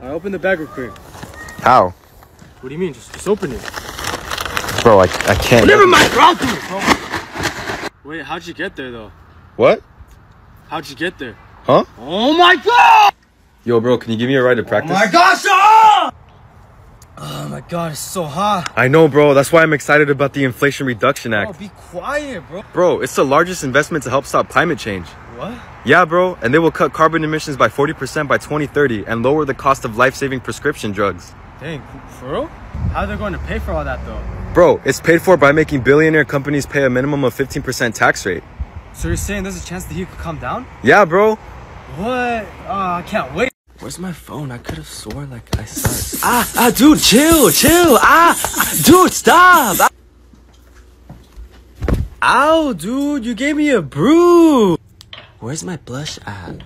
I opened the bag real quick. How? What do you mean? Just, just open it. Bro, I, I can't. Never mind, bro. I'll do it, bro. Wait, how'd you get there though? What? How'd you get there? Huh? Oh my god! Yo, bro, can you give me a ride to practice? Oh my gosh! Oh! oh my god, it's so hot. I know, bro. That's why I'm excited about the Inflation Reduction Oh, Act. be quiet, bro. Bro, it's the largest investment to help stop climate change. What? Yeah, bro, and they will cut carbon emissions by 40% by 2030 and lower the cost of life-saving prescription drugs. Dang, for real? How are they going to pay for all that though? Bro, it's paid for by making billionaire companies pay a minimum of 15% tax rate. So you're saying there's a chance the heat could come down? Yeah, bro. What? Oh, I can't wait. Where's my phone? I could have swore like I saw it. Ah, ah, dude, chill, chill. Ah, ah, dude, stop. Ah. Ow, dude, you gave me a bruise. Where's my blush at?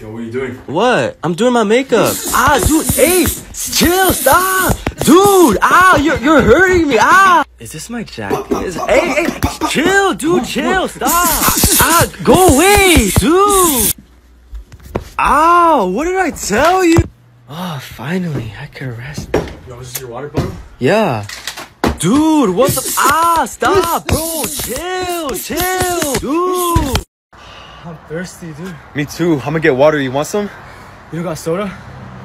Yo, what are you doing? What? I'm doing my makeup. ah, dude, hey, chill, stop. Dude, ah, you're, you're hurting me. Ah. Is this my jacket? Is, hey, hey, chill, dude, chill, stop. ah, go away, dude. Ow, what did I tell you? Oh, finally, I could rest. Yo, is this your water bottle? Yeah. Dude, what the? ah, stop, bro. Chill, chill. Dude. I'm thirsty, dude. Me too. I'm gonna get water. You want some? You don't got soda?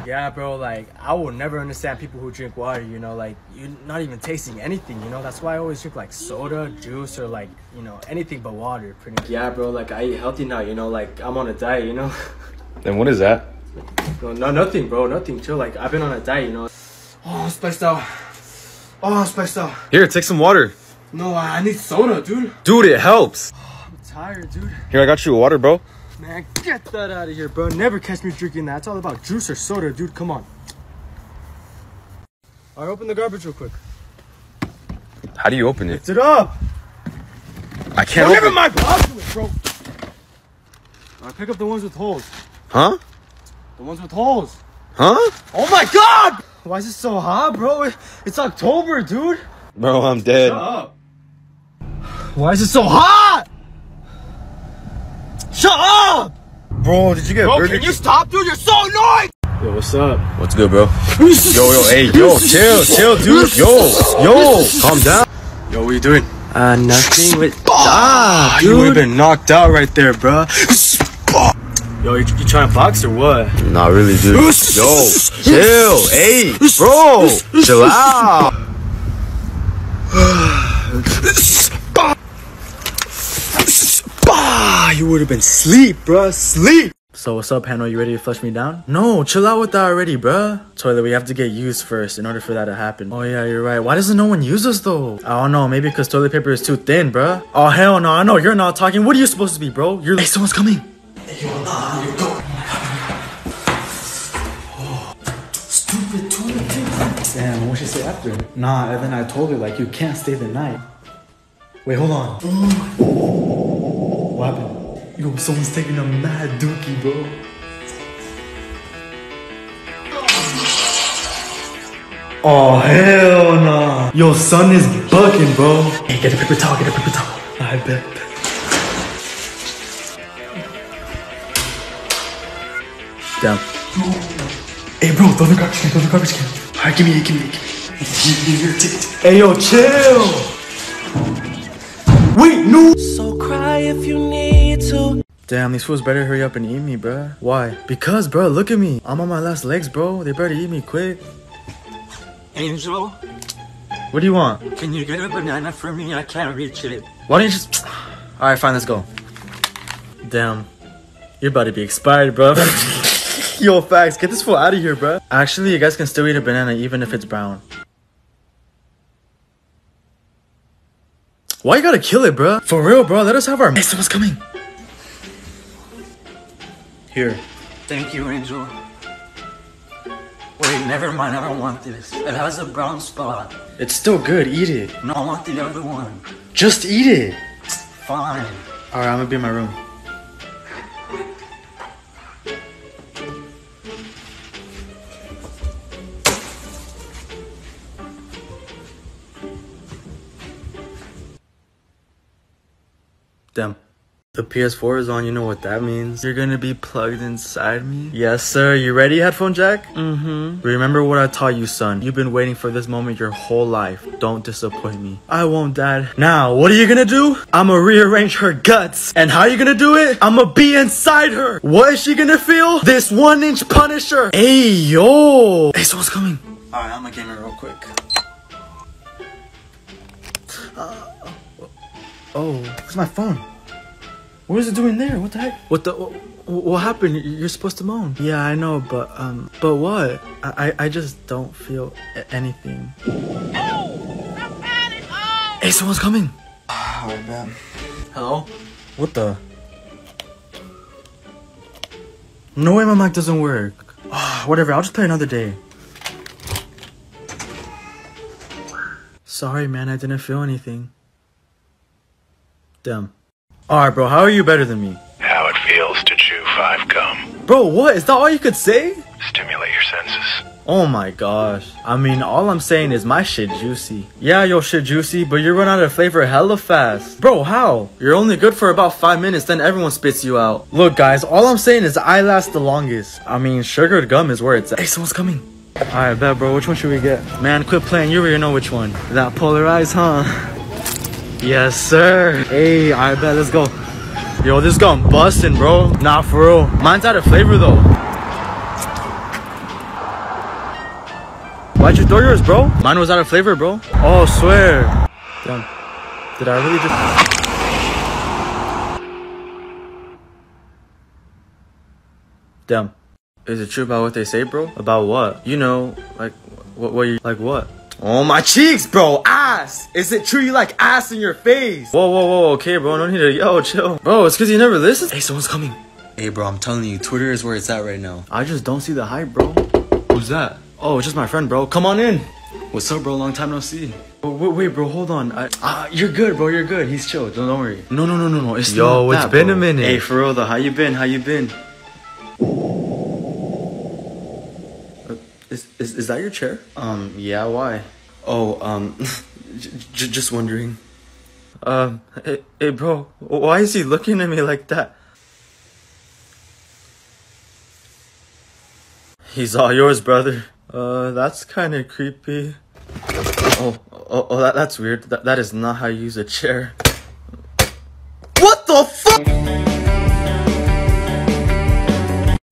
Yeah, bro, like, I will never understand people who drink water, you know, like, you're not even tasting anything, you know? That's why I always drink, like, soda, juice, or, like, you know, anything but water, pretty much. Yeah, bro, like, I eat healthy now, you know? Like, I'm on a diet, you know? Then what is that? no, no, nothing, bro, nothing. Chill, like, I've been on a diet, you know? Oh, I'm spiced out. Oh, I'm spiced out. Here, take some water. No, I I need soda, dude. Dude, it helps. Tired, dude. Here, I got you a water, bro. Man, get that out of here, bro. Never catch me drinking that. It's all about juice or soda, dude. Come on. Alright, open the garbage real quick. How do you open it? Lift it up. I can't Oh, open never mind. I'll do it, bro. Alright, pick up the ones with holes. Huh? The ones with holes. Huh? Oh my god! Why is it so hot, bro? It- It's October, dude. Bro, I'm dead. Shut up. Why is it so hot? Shut up! Bro, did you get Bro, burger? can you stop, dude? You're so annoying! Yo, what's up? What's good, bro? Yo, yo, hey, yo, chill, chill, dude. Yo, yo, calm down. Yo, what are you doing? Uh, nothing with. Ah, You would have been knocked out right there, bro. Yo, you, you trying to box or what? Not really, dude. Yo, chill. Hey, bro, chill out. Ah, you would have been sleep, bruh. Sleep. So what's up, Hano? You ready to flush me down? No, chill out with that already, bruh. Toilet, we have to get used first in order for that to happen. Oh yeah, you're right. Why doesn't no one use us though? I don't know. Maybe because toilet paper is too thin, bruh. Oh hell no! I know you're not talking. What are you supposed to be, bro? You're. Hey, someone's coming. Stupid toilet paper. Damn, what should she say after? Nah, and then I told her like you can't stay the night. Wait, hold on. Oh what happened? Yo, someone's taking a mad dookie, bro. Oh, hell nah. Yo, son is bucking, bro. Hey, get a paper towel, get a paper towel. I bet. Down. Hey, bro, throw the garbage can, throw the garbage can. Alright, give me it, give me it, give me it. Hey, yo, chill. Wait, no. So cry if you need to. Damn, these fools better hurry up and eat me, bruh. Why? Because, bro, look at me. I'm on my last legs, bro. They better eat me quick. Angel, What do you want? can you get a banana for me? I can't reach it. Why don't you just... Alright, fine, let's go. Damn. You're about to be expired, bro. Yo, facts. Get this fool out of here, bro. Actually, you guys can still eat a banana even if it's brown. Why you gotta kill it, bro? For real, bro. Let us have our... Hey, someone's coming. Here. Thank you, Angel. Wait, never mind. I don't want this. It has a brown spot. It's still good. Eat it. No, I want the other one. Just eat it. Fine. Alright, I'm gonna be in my room. Damn. The PS4 is on, you know what that means. You're gonna be plugged inside me? Yes, sir. You ready, headphone jack? Mm-hmm. Remember what I taught you, son. You've been waiting for this moment your whole life. Don't disappoint me. I won't, dad. Now, what are you gonna do? I'ma rearrange her guts. And how are you gonna do it? I'ma be inside her. What is she gonna feel? This one inch punisher. Hey, yo. Hey, someone's coming. Alright, I'm gonna game it real quick. Uh, oh, it's my phone. What is it doing there? What the heck? What the? What, what happened? You're supposed to moan. Yeah, I know, but um, but what? I I, I just don't feel a- anything. Hey, someone's coming. Alright, man. Hello? What the? No way, my mic doesn't work. Ah, Whatever, I'll just play another day. Sorry, man, I didn't feel anything. Damn. Alright, bro, how are you better than me? How it feels to chew five gum. Bro, what? Is that all you could say? Stimulate your senses. Oh my gosh. I mean, all I'm saying is my shit juicy. Yeah, your shit juicy, but you run out of flavor hella fast. Bro, how? You're only good for about five minutes, then everyone spits you out. Look, guys, all I'm saying is I last the longest. I mean, sugared gum is where it's at. Hey, someone's coming. Alright, bet, bro. Which one should we get? Man, quit playing. You already know which one. That polarized, huh? Yes, sir. Hey, alright, bet. Let's go. Yo, this gum busting, bro. Not for real. Mine's out of flavor, though. Why'd you throw yours, bro? Mine was out of flavor, bro. Oh, swear. Damn. Did I really just... Damn. Is it true about what they say, bro? About what? You know, like, what, what you, like what? Oh, my cheeks, bro. Ass. Is it true you like ass in your face? Whoa, whoa, whoa. Okay, bro. No need to, yo, chill. Bro, it's because you never listen. Hey, someone's coming. Hey, bro, I'm telling you, Twitter is where it's at right now. I just don't see the hype, bro. Who's that? Oh, it's just my friend, bro. Come on in. What's up, bro? Long time no see. Oh, wait, wait, bro, hold on. I, uh, you're good, bro. You're good. He's chill. Don't, don't worry. No, no, no, no, no. It's Yo, not it's that, been bro. a minute. Hey, for real though, how you been? How you been? Is, is, is that your chair? Um, yeah, why? Oh, um, j- j- just wondering. Um, hey, hey, bro, why is he looking at me like that? He's all yours, brother. Uh, that's kind of creepy. Oh, oh, oh that, that's weird. That, that is not how you use a chair. What the fuck?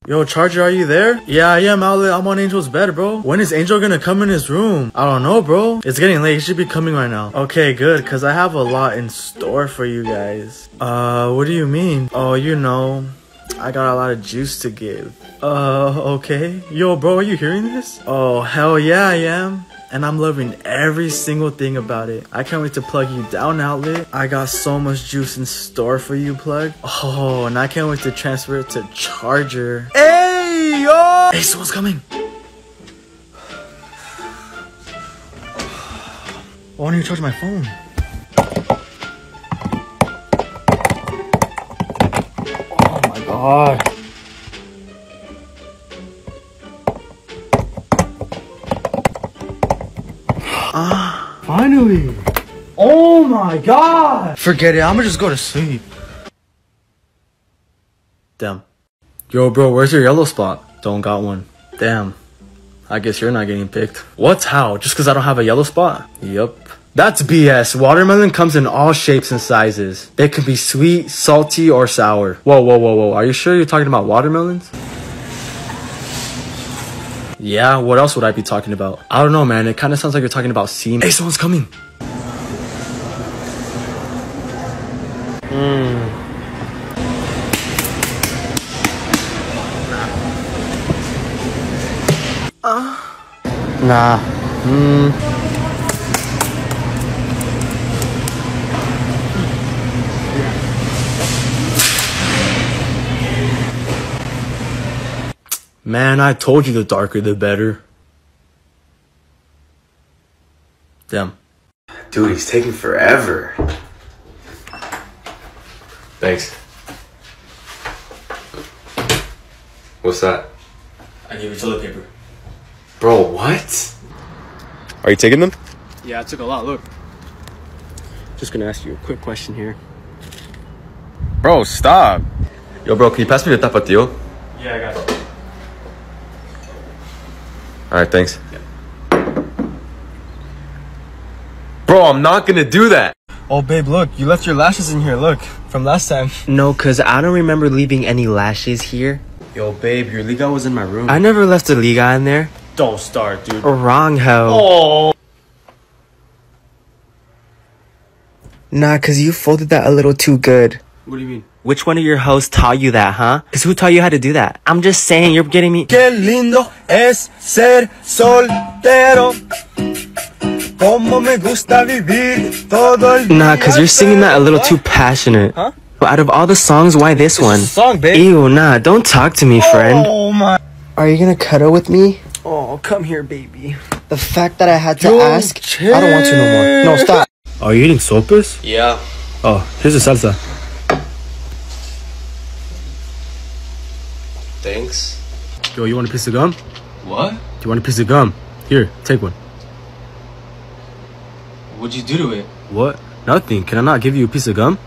Yo, Charger, are you there? Yeah, I am, Outlet. I'm on Angel's bed, bro. When is Angel gonna come in his room? I don't know, bro. It's getting late. He should be coming right now. Okay, good, because I have a lot in store for you guys. Uh, what do you mean? Oh, you know, I got a lot of juice to give. Uh, okay. Yo, bro, are you hearing this? Oh, hell yeah, I am. And I'm loving every single thing about it. I can't wait to plug you down, Outlet. I got so much juice in store for you, Plug. Oh, and I can't wait to transfer it to Charger. Hey, yo! Hey, someone's coming. Oh, Why don't you charge my phone? Oh my god. Finally. Oh my god. Forget it. I'm gonna just go to sleep. Damn. Yo, bro, where's your yellow spot? Don't got one. Damn. I guess you're not getting picked. What's how? Just because I don't have a yellow spot? Yup. That's BS. Watermelon comes in all shapes and sizes. They can be sweet, salty, or sour. Whoa, whoa, whoa, whoa. Are you sure you're talking about watermelons? Yeah, what else would I be talking about? I don't know, man. It kind of sounds like you're talking about semen. Hey, someone's coming. Nah. Hmm. Man, I told you the darker the better. Damn. Dude, he's taking forever. Thanks. What's that? I gave you toilet paper. Bro, what? Are you taking them? Yeah, I took a lot. Look. Just gonna ask you a quick question here. Bro, stop. Yo, bro, can you pass me the tapatio? Yeah, I got you. All right, thanks. Bro, I'm not gonna do that. Oh, babe, look. You left your lashes in here. Look. From last time. No, cause I don't remember leaving any lashes here. Yo, babe, your liga was in my room. I never left a liga in there. Don't start, dude. Wrong, ho. Oh. Nah, cause you folded that a little too good. What do you mean? Which one of your hosts taught you that, huh? Cause who taught you how to do that? I'm just saying, you're getting me. Qué lindo es ser soltero. Como me gusta vivir todo el Nah, cause you're singing that a little entero. too passionate. Huh? But out of all the songs, why this one? It's a song, babe. Ew, nah, don't talk to me, friend. Oh my. Are you gonna cuddle with me? Oh, come here, baby. The fact that I had to Yo, ask, I don't want to no more. No, stop. Are you eating sopes? Yeah. Oh, here's the salsa. Thanks. Yo, you want a piece of gum? What? Do you want a piece of gum? Here, take one. What'd you do to it? What? Nothing. Can I not give you a piece of gum?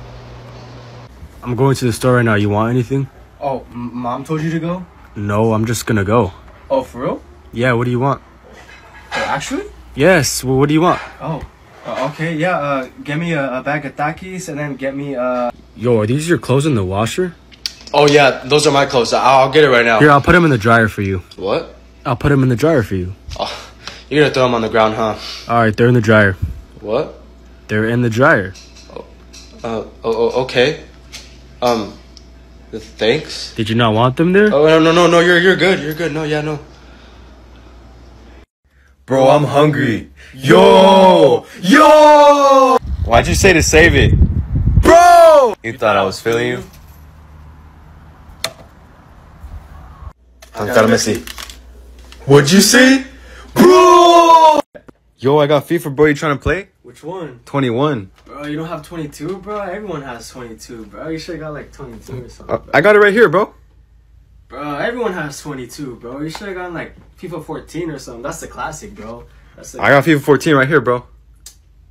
I'm going to the store right now. You want anything? Oh, m- mom told you to go? No, I'm just gonna go. Oh, for real? Yeah, what do you want? Oh, actually? Yes, well, what do you want? Oh, uh, okay, yeah, uh, get me a, a bag of Takis and then get me, uh, Yo, are these your clothes in the washer? Oh yeah, those are my clothes. I'll, I'll get it right now. Here, I'll put them in the dryer for you. What? I'll put them in the dryer for you. You're gonna throw them on the ground, huh? All right, they're in the dryer. What? They're in the dryer. Uh, oh, oh, okay. Um, thanks. Did you not want them there? Oh no, no, no, no. You're you're good. You're good. No, yeah, no. Bro, I'm hungry. Yo! Yo! Why'd you say to save it? Bro! You thought I was feeling you? What'd you say? Bro! Yo, I got FIFA, bro. You trying to play? which one? 21. Bro, you don't have 22, bro? Everyone has 22, bro. You should've got like 22 or something. Uh, I got it right here, bro. Bro, everyone has 22, bro. You should've gotten like FIFA 14 or something. That's the classic, bro. That's the, I got FIFA 14 right here, bro.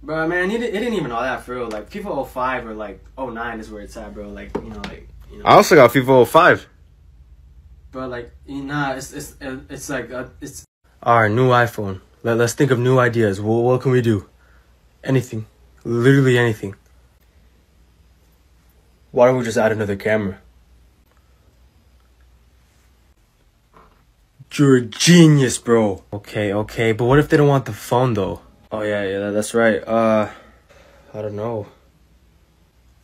Bro, man, it, it didn't even all that for real. Like, FIFA 05 or like 09 is where it's at, bro. Like, you know, like, you know. I also got FIFA 05. Bro, like, nah, it's, it's, it's like, uh, it's, Our new iPhone. Let, let's think of new ideas. What, what can we do? Anything. Literally anything. Why don't we just add another camera? You're a genius, bro. Okay, okay, but what if they don't want the phone though? Oh yeah, yeah, that's right. Uh, I don't know.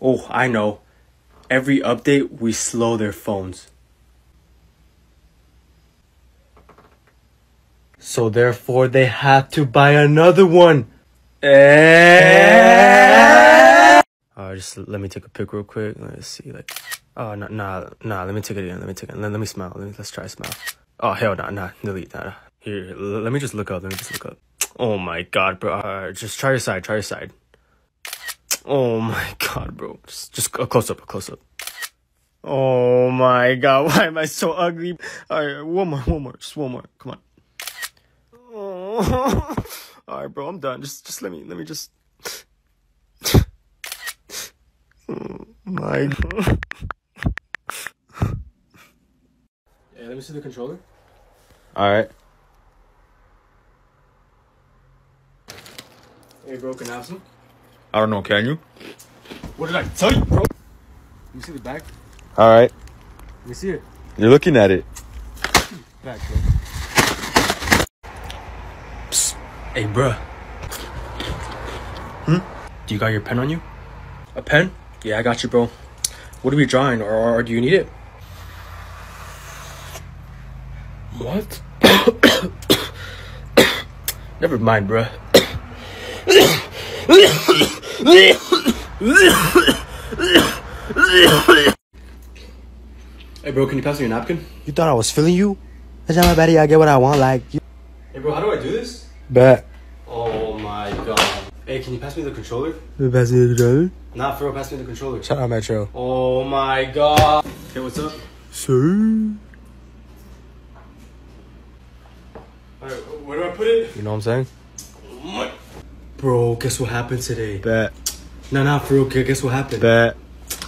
Oh, I know. Every update, we slow their phones. So therefore, they have to buy another one. Eh? Uh, just let me take a pic real quick. Let's see, like, oh no, nah, nah. Let me take it again. Let me take it. Let, let me smile. Let me let's try a smile. Oh hell, nah, nah. Delete that. Here, let me just look up. Let me just look up. Oh my god, bro. Uh, just try your side. Try your side. Oh my god, bro. Just, just a close up. A close up. Oh my god, why am I so ugly? Alright, one more, one more, just one more. Come on. Oh. All right, bro, I'm done. Just, just let me, let me just. Oh my god. yeah, let me see the controller. All right. Hey, bro, can I have some? I don't know. Can you? What did I tell you, bro? Let me see the back. All right. Let me see it. You're looking at it. Back, bro. Hey, bruh. Hmm? Do you got your pen on you? A pen? Yeah, I got you, bro. What are we drawing, or, or do you need it? What? Never mind, bruh. Hey, bro, can you pass me your napkin? You thought I was feeling you? That's not my bad. I get what I want. Like, you. Hey, bro, how do I do this? Bet. Oh my god. Hey, can you pass me the controller? Pass me the controller. Nah, for real, pass me the controller. Shout out Metro. Oh my god. Hey, what's up? Sir. Alright, where do I put it? You know what I'm saying? Bro, guess what happened today? Bet. Nah, nah, for real, guess what happened? Bet.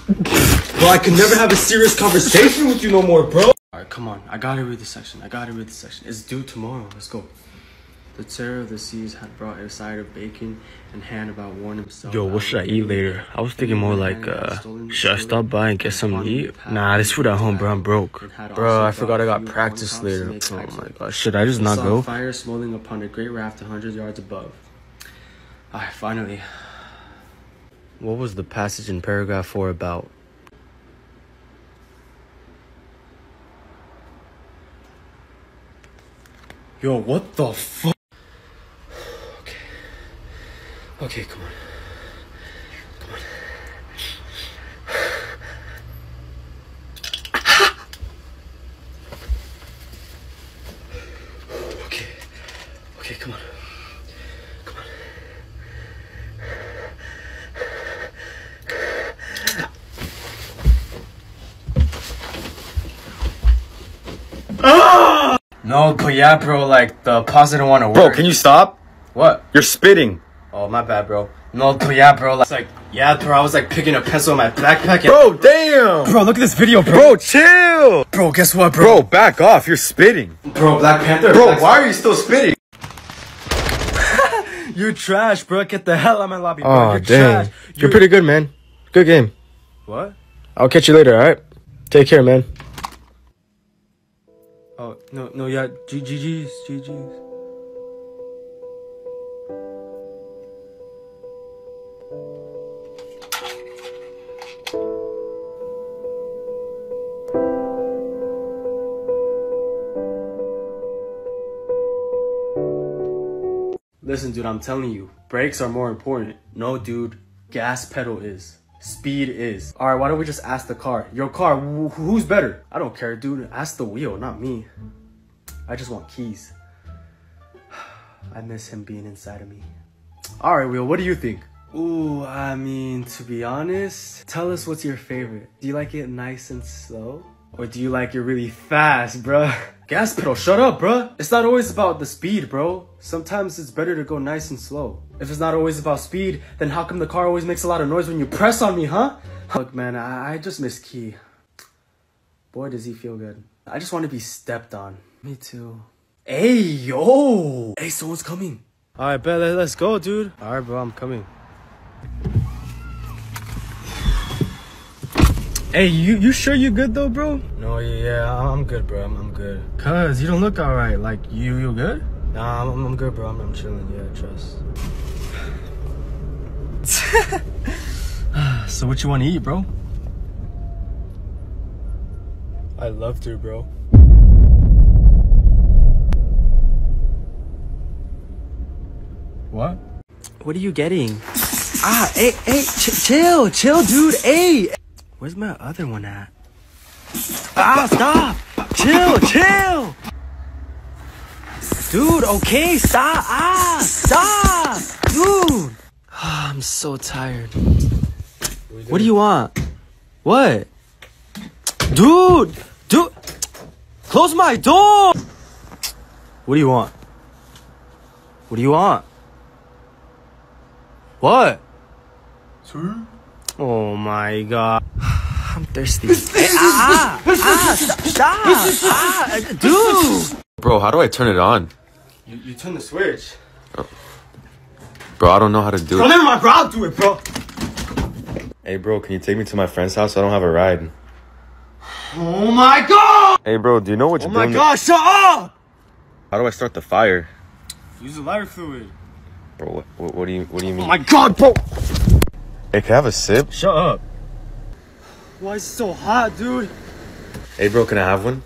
Bro, I can never have a serious conversation with you no more, bro. Alright, come on. I gotta read the section. I gotta read the section. It's due tomorrow. Let's go. The terror of the seas had brought a side of bacon and hand about warned himself. Yo, what should I eat later? I was thinking more like, uh, should I stop by and get something to eat? Nah, this food at home, bro. I'm broke. Bro, I forgot I got practice later. Oh my god, should I just not go? fire smoldering upon a great raft a hundred yards above. Alright, finally. What was the passage in paragraph 4 about? Yo, what the fuck? Okay. Okay, come on. Come on. Okay. Okay, come on. Come on. No, but yeah, bro, like the pause didn't want to work. Bro, can you stop? What? You're spitting. Oh, my bad, bro. No, but yeah, bro. Like, it's like, yeah, bro. I was like picking a pencil in my backpack. And, Bro, damn. bro, look at this video, bro. Bro, chill. Bro, guess what, bro? Bro, back off. You're spitting. Bro, Black Panther. Bro, Black- why are you still spitting? You trash, bro. Get the hell out of my lobby, bro. Oh, You're dang. trash. You're pretty good, man. Good game. What? I'll catch you later, alright? Take care, man. Oh, no, no, yeah. G- GG's, GG's. Listen, dude, I'm telling you, brakes are more important. No, dude, gas pedal is. Speed is. Alright, why don't we just ask the car? Your car, wh- who's better? I don't care, dude. Ask the wheel, not me. I just want keys. I miss him being inside of me. Alright, Wheel, what do you think? Ooh, I mean, to be honest, tell us what's your favorite. Do you like it nice and slow? Or do you like it really fast, bruh? Gas pedal, shut up, bruh. It's not always about the speed, bro. Sometimes it's better to go nice and slow. If it's not always about speed, then how come the car always makes a lot of noise when you press on me, huh? Look, man, I, I just miss Key. Boy, does he feel good. I just want to be stepped on. Me too. Hey, yo! Hey, someone's coming. Alright, bet. let- Let's go, dude. Alright, bro. I'm coming. Hey, you you sure you good though, bro? No, yeah, I'm, I'm good, bro. I'm, I'm good. Cuz you don't look alright. Like you you good? Nah, I'm, I'm good, bro. I'm, I'm chilling. Yeah, trust. So what you want to eat, bro? I love to, bro. What? What are you getting? ah, hey, hey, ch- chill, chill, dude. Hey, where's my other one at? Ah, stop! Chill, chill. Dude, okay, stop. Ah, stop, dude. Ah, I'm so tired. What do you want? What? Dude, dude, close my door. What do you want? What do you want? What? Oh my god. I'm thirsty. Hey, ah, ah, stop, stop, ah, dude. Bro, how do I turn it on? You, you turn the switch. Bro, I don't know how to do Oh, it. never mind, bro. I'll do it, bro. Hey, bro, can you take me to my friend's house? I don't have a ride. Oh my god! Hey, bro, do you know what Oh you're my doing? god, shut up! How do I start the fire? Use the lighter fluid. Bro, what, what, what do you what do you mean? Oh my god, bro! hey, can I have a sip? Shut up. Why is it so hot, dude? Hey, bro, can I have one?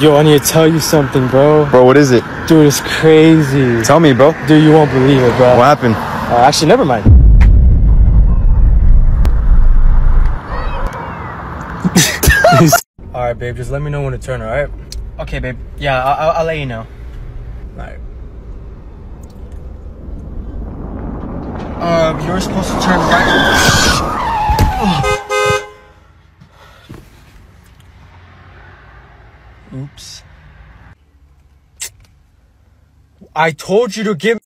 Yo, I need to tell you something, bro. Bro, what is it? Dude, it's crazy. Tell me, bro. Dude, you won't believe it, bro. What happened? Uh, actually, never mind. All right, babe. Just let me know when to turn. All right. Okay, babe. Yeah, I- I'll, I'll let you know. All right. Uh, you're supposed to turn right. Oh. Oops. I told you to give.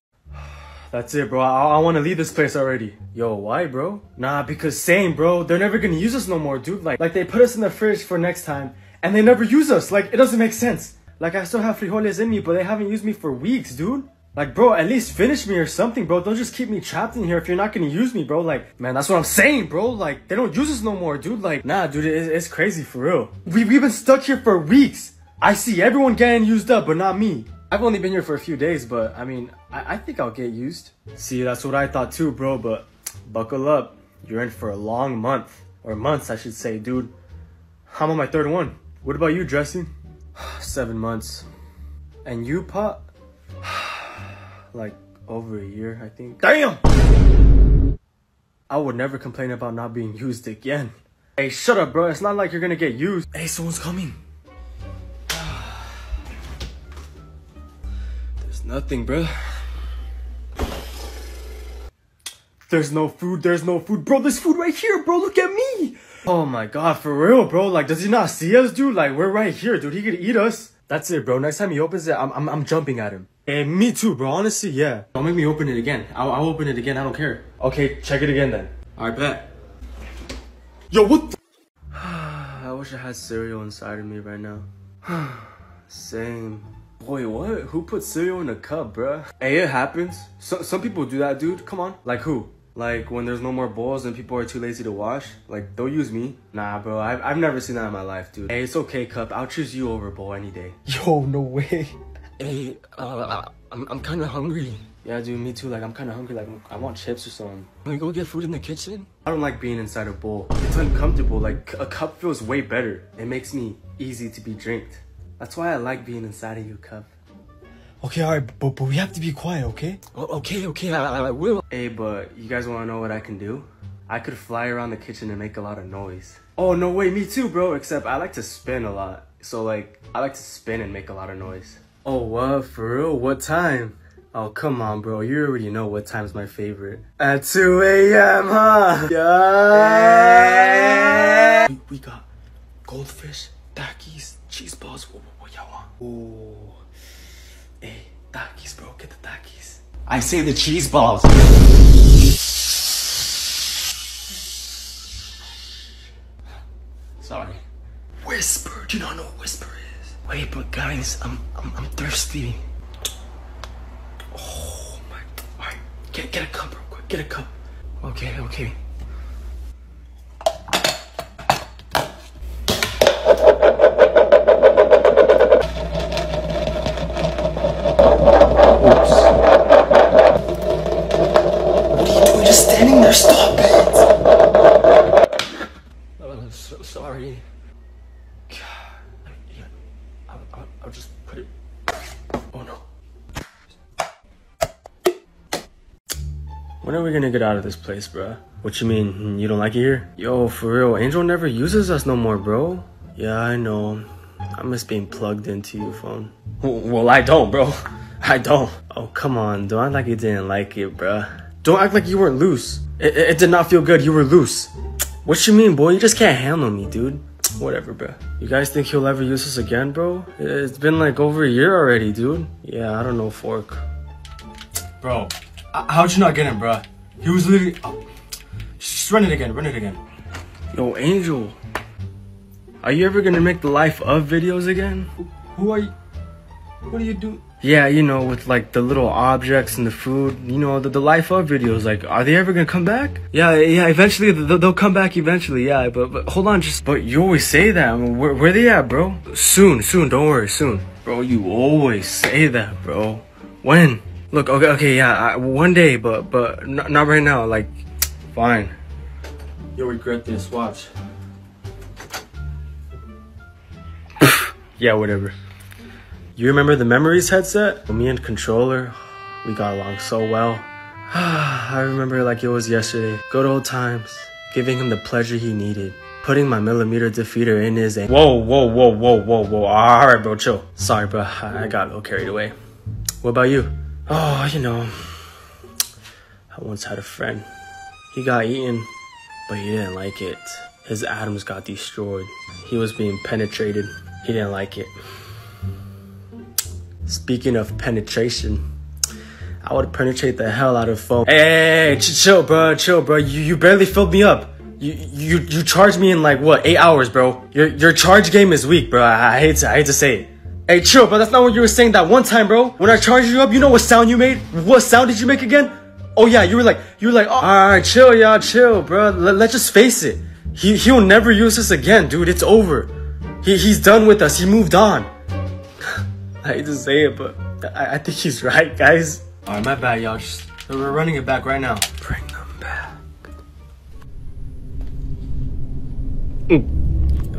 That's it, bro. I, I want to leave this place already. Yo, why, bro? Nah, because same, bro. They're never gonna use us no more, dude. Like, like they put us in the fridge for next time, and they never use us. Like, it doesn't make sense. Like, I still have frijoles in me, but they haven't used me for weeks, dude. Like, bro, at least finish me or something, bro. Don't just keep me trapped in here if you're not gonna use me, bro. Like, man, that's what I'm saying, bro. Like, they don't use us no more, dude. Like, nah, dude, it, it's crazy for real. We, we've been stuck here for weeks. I see everyone getting used up, but not me. I've only been here for a few days, but I mean, I, I think I'll get used. See, that's what I thought too, bro, but buckle up. You're in for a long month. Or months, I should say, dude. I'm on my third one. What about you, dressing? Seven months. And you, Pop? Like over a year, I think. Damn! I would never complain about not being used again. Hey, shut up, bro. It's not like you're gonna get used. Hey, someone's coming. There's nothing, bro. There's no food, there's no food. Bro, there's food right here, bro. Look at me. Oh my god, for real, bro. Like, does he not see us, dude? Like, we're right here, dude. He could eat us. That's it, bro. Next time he opens it, I'm, I'm, I'm jumping at him. Hey, me too, bro. Honestly, yeah. Don't make me open it again. I'll, I'll open it again. I don't care. Okay, check it again then. I bet. Yo, what the? I wish I had cereal inside of me right now. Same. Boy, what? Who put cereal in a cup, bruh? Hey, it happens. So, some people do that, dude. Come on. Like who? Like when there's no more bowls and people are too lazy to wash? Like, they'll use me. Nah, bro. I've, I've never seen that in my life, dude. Hey, it's okay, Cup. I'll choose you over bowl any day. Yo, no way. Hey, uh, I'm, I'm kind of hungry. Yeah, dude, me too. Like, I'm kind of hungry. Like, I want chips or something. Can we go get food in the kitchen? I don't like being inside a bowl. It's uncomfortable. Like, a cup feels way better. It makes me easy to be drinked. That's why I like being inside of you, Cup. Okay, alright, but, but we have to be quiet, okay? Oh, okay, okay, I, I, I will. Hey, but you guys want to know what I can do? I could fly around the kitchen and make a lot of noise. Oh, no way, me too, bro. Except I like to spin a lot. So, like, I like to spin and make a lot of noise. Oh, what? For real? What time? Oh, come on, bro. You already know what time's my favorite. At 2 a.m., huh? Yeah. We, we got goldfish, takis, cheese balls. What, what, what y'all want? Ooh. Hey, takis, bro. Get the takis. I say the cheese balls. Sorry. Whisper. Do you not know what whisper is? Wait, but guys, I'm, I'm, I'm thirsty. Oh my. Alright, get, get a cup real quick. Get a cup. Okay, okay. I'll, just put it. Oh no. When are we gonna get out of this place, bruh? What you mean? Hmm, you don't like it here? Yo, for real, Angel never uses us no more, bro. Yeah, I know. I miss being plugged into your phone. Well, I don't, bro. I don't. Oh, come on. Don't act like you didn't like it, bruh. Don't act like you weren't loose. It, it, it did not feel good. You were loose. What you mean, boy? You just can't handle me, dude. Whatever, bruh. You guys think he'll ever use us again, bro? It's been like over a year already, dude. Yeah, I don't know, Fork. Bro, how'd you not get him, bro? He was literally. Oh. Just run it again. Run it again. Yo, Angel. Are you ever gonna make the life of videos again? Who are you? What are you doing? Yeah, you know, with like the little objects and the food, you know, the, the life of videos. Like, are they ever gonna come back? Yeah, yeah, eventually they'll, they'll come back eventually. Yeah, but, but hold on, just. But you always say that. I mean, where, where they at, bro? Soon, soon. Don't worry, soon. Bro, you always say that, bro. When? Look, okay, okay, yeah, I, one day, but but not right now. Like, fine. You'll regret this. Watch. yeah, whatever. You remember the Memories headset? Me and controller, we got along so well. I remember like it was yesterday. Good old times. Giving him the pleasure he needed. Putting my millimeter defeater in his. Whoa, whoa, whoa, whoa, whoa, whoa. Alright, bro, chill. Sorry, bro. I I got a little carried away. What about you? Oh, you know. I once had a friend. He got eaten, but he didn't like it. His atoms got destroyed. He was being penetrated. He didn't like it. Speaking of penetration, I would penetrate the hell out of phone. Hey, hey, hey, chill, bro, chill, bro. You you barely filled me up. You you you charged me in like what eight hours, bro. Your your charge game is weak, bro. I, I hate to I hate to say it. Hey, chill, bro. That's not what you were saying that one time, bro. When I charged you up, you know what sound you made? What sound did you make again? Oh yeah, you were like you were like, oh, all right, chill, y'all, chill, bro. Let, let's just face it. He he'll never use us again, dude. It's over. He he's done with us. He moved on. I hate to say it, but I, I think he's right, guys. All right, my bad, y'all. Just we're running it back right now. Bring them back.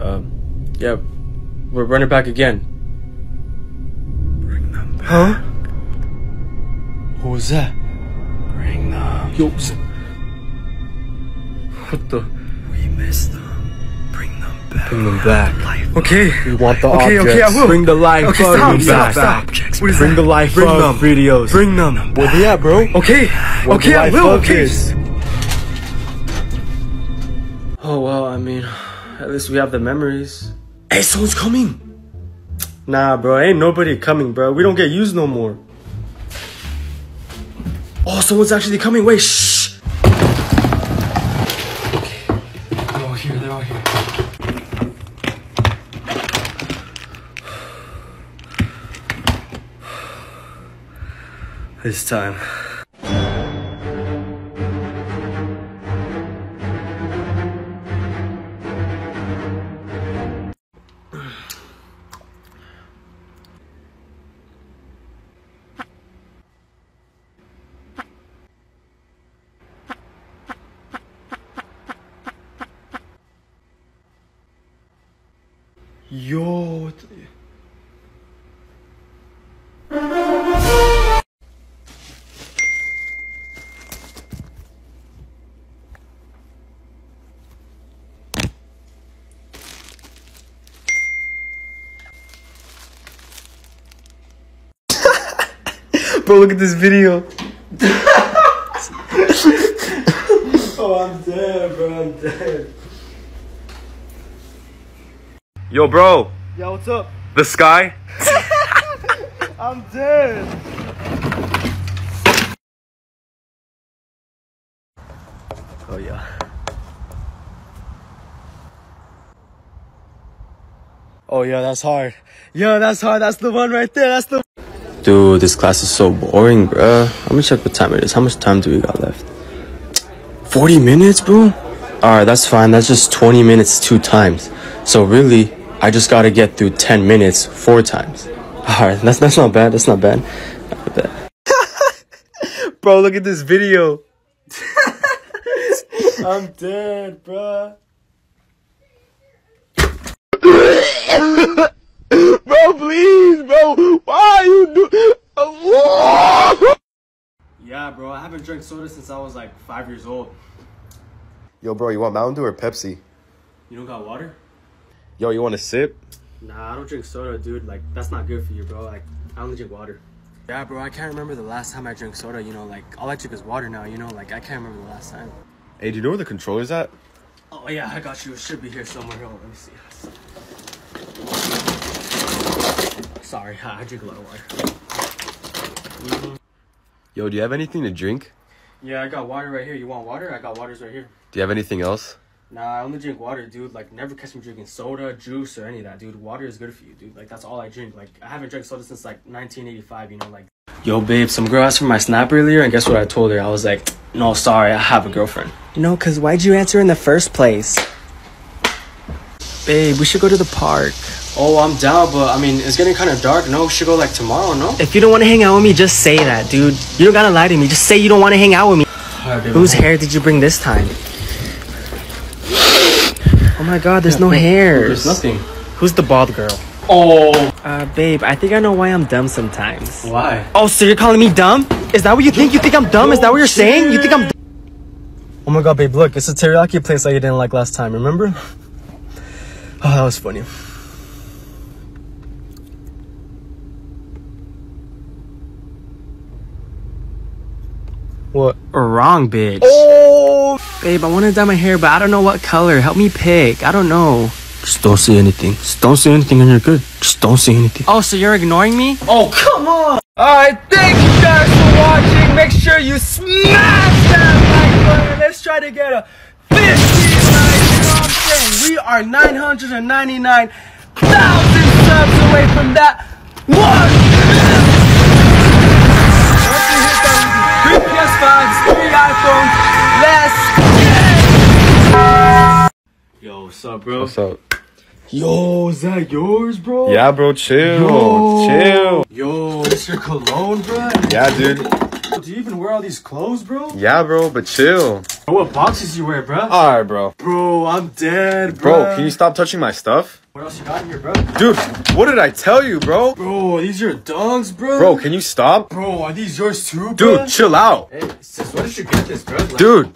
Um, yeah, we're running back again. Bring them back. Huh? What was that? Bring them. Yo, What the? We missed them. Bring them back. bring them back. Okay. We want the Okay, objects. okay, I will. Bring the life Okay, of stop, them stop, back. stop. Objects What is Bring that? the life Bring of them. videos. Bring them. Where they at, bro? Okay. What's Okay, I will. Okay. this? Oh well, I mean, at least we have the memories. Hey, someone's coming. Nah, bro, ain't nobody coming, bro. We don't get used no more. Oh, someone's actually coming. Wait, shh. They're all here. They're all here. This time. Bro, look at this video. oh, I'm dead, bro. I'm dead. Yo, bro, Yo, what's up? the sky. I'm dead. Oh yeah. Oh yeah, that's hard. Yeah, that's hard. That's the one right there. That's the. Dude, this class is so boring, bruh. I'm gonna check what time it is. How much time do we got left? 40 minutes, bro? Alright, that's fine. That's just 20 minutes two times. So really, I just gotta get through 10 minutes four times. Alright, that's that's not bad. That's not bad. Not bad. bro, look at this video. I'm dead, bruh. bro, please, bro. Why are you do? Yeah, bro. I haven't drank soda since I was like five years old. Yo, bro, you want Mountain Dew or Pepsi? You don't got water? Yo, you want a sip? Nah, I don't drink soda, dude. Like that's not good for you, bro. Like I only drink water. Yeah, bro, I can't remember the last time I drank soda. You know, like all I drink is water now. You know, like I can't remember the last time. Hey, do you know where the controller's at? Oh yeah, I got you. It should be here somewhere. Hold on, let me see. Sorry, I drink a lot of water. Yo, do you have anything to drink? Yeah, I got water right here. You want water? I got waters right here. Do you have anything else? Nah, I only drink water, dude. Like, never catch me drinking soda, juice, or any of that, dude. Water is good for you, dude. Like, that's all I drink. Like, I haven't drank soda since like 1985. You know, like. Yo, babe, some girl asked for my snap earlier, and guess what I told her? I was like, no, sorry, I have a girlfriend. No, cause why'd you answer in the first place? Babe, we should go to the park. Oh, I'm down, but I mean, it's getting kind of dark. No, we should go like tomorrow, no? If you don't want to hang out with me, just say that, dude. You don't gotta lie to me. Just say you don't want to hang out with me. Whose hair did you bring this time? Oh my god, there's no hairs. There's nothing. Who's the bald girl? Oh, Uh, babe, I think I know why I'm dumb sometimes. why? Oh, so you're calling me dumb? Is that what you think? You think I'm dumb? Is that what you're saying? You think I'm Oh my god, babe, look, it's a teriyaki place that you didn't like last time, remember? Oh, that was funny. What? wrong, bitch? Oh! Babe, I want to dye my hair, but I don't know what color. Help me pick. I don't know. Just don't say anything. Just don't say anything and you're good. Just don't say anything. Oh, so you're ignoring me? Oh, come on! Alright, thank you guys for watching. make sure you smash that like button. Let's try to get a 50 saying? We are 999,000 subs away from that one. Once we hit that, three PS5s, three iPhones. Let's Yo, what's up, bro? What's up? Yo, is that yours, bro? Yeah, bro, chill. Yo. Chill. Yo, this your cologne, bro? Yeah, dude. Do you even wear all these clothes, bro? Yeah, bro, but chill. Bro, what boxes you wear, bro? Alright, bro. Bro, I'm dead, bro. Bro, can you stop touching my stuff? What else you got in here, bro? Dude, what did I tell you, bro? Bro, are these your dogs, bro? Bro, can you stop? Bro, are these yours too, bro? Dude, chill out. Hey, sis, where did you get this, bro? Like, Dude,